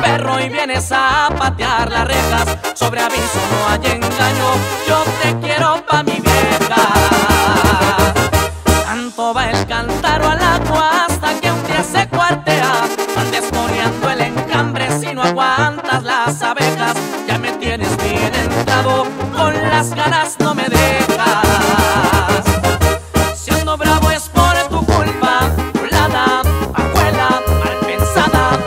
perro y vienes a patear las rejas. Sobre aviso no hay engaño, yo te quiero pa' mi vieja. Tanto va el cantaro al agua hasta que un día se cuartea. Andes poniendo el encambre si no aguantas las abejas. Ya me tienes bien entrado, con las ganas no me dejas. Siendo bravo es por tu culpa, culada, abuela, mal pensada.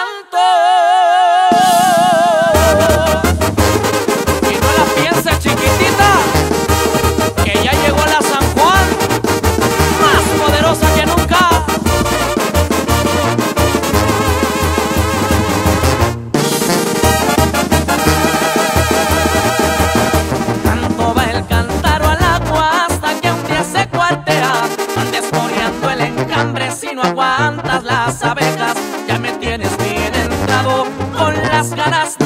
canto las ganas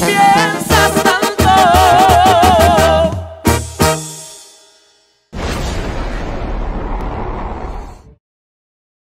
Yeah.